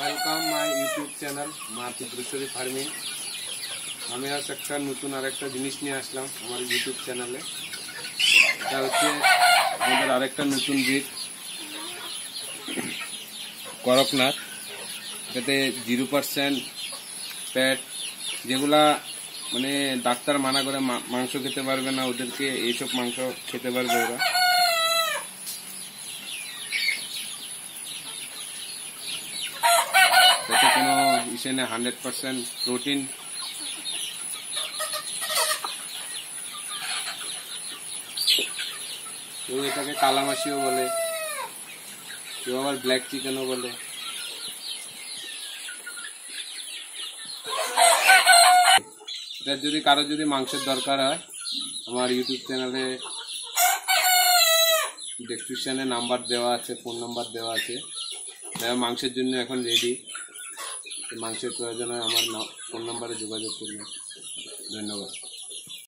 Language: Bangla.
ওয়েলকাম মাই ইউটিউব চ্যানেল মা চিত্রেশ্বরী ফার্মিং আমি আজ একটা নতুন আরেকটা জিনিস নিয়ে আসলাম আমার ইউটিউব চ্যানেলে এটা হচ্ছে আমাদের আরেকটা নতুন ব্রিড করকনাথ। এটাতে জিরো পার্সেন্ট প্যাট যেগুলা মানে ডাক্তার মানা করে মাংস খেতে পারবে না, ওদেরকে এইসব মাংস খেতে পারবে ওরা। নেই হান্ড্রেড পার্সেন্ট প্রোটিন। কেউ এটাকে কালামাসিও বলে, কেউ আবার ব্ল্যাক চিকেনও বলে। এটার যদি কারও যদি মাংসের দরকার হয়, আমার ইউটিউব চ্যানেলে ডেসক্রিপশানে নাম্বার দেওয়া আছে ফোন নাম্বার দেওয়া আছে। মাংসের জন্য এখন রেডি মাংসের প্রয়োজনে আমার ফোন নাম্বারে যোগাযোগ করবেন। ধন্যবাদ।